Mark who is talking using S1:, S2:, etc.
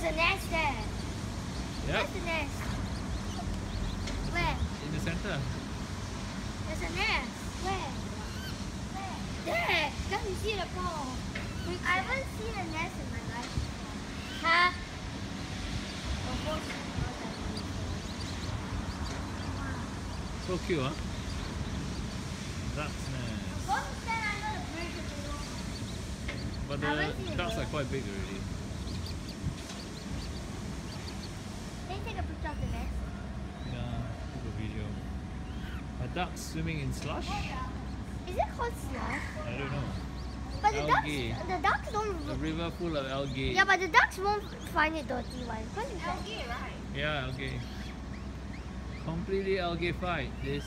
S1: there's a nest there.
S2: Yep,
S1: There's a nest. Where?
S2: in the center.
S1: There's a nest. Where? Where? There. Can you see the ball? I haven't seen a nest in my life. Huh?
S2: So cute, huh? Duck's nest.
S1: Go stand under the bridge if you don't.
S2: But
S1: I haven't seen
S2: the ducks are quite big already.
S1: Can you take a picture of the nest?
S2: Yeah, take a video. Are ducks swimming in slush?
S1: Is it called slush?
S2: I don't know.
S1: But the
S2: Algae.
S1: ducks, the ducks don't.
S2: river full of algae.
S1: Yeah, but the ducks won't find it dirty one. Algae, right?
S2: Yeah, algae. Completely algae fight. This